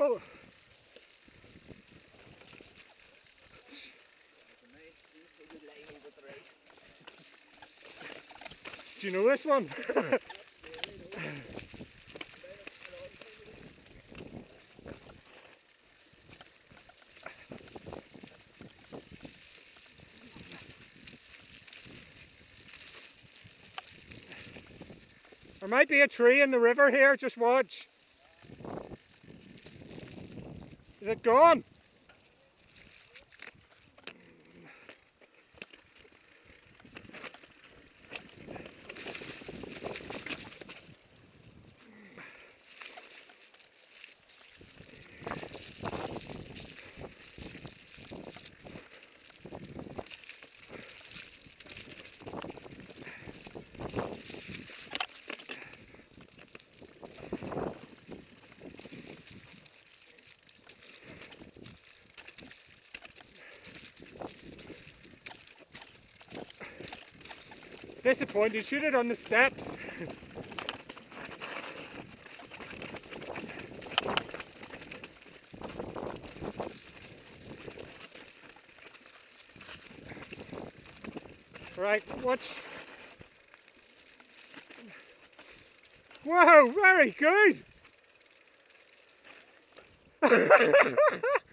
Oh. Do you know this one? there might be a tree in the river here, just watch. Is it gone? Disappointed, shoot it on the steps. right, watch. Whoa, very good.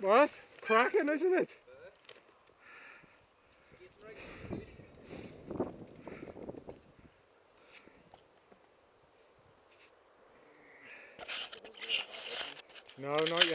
What? Cracking, isn't it? No, not yet.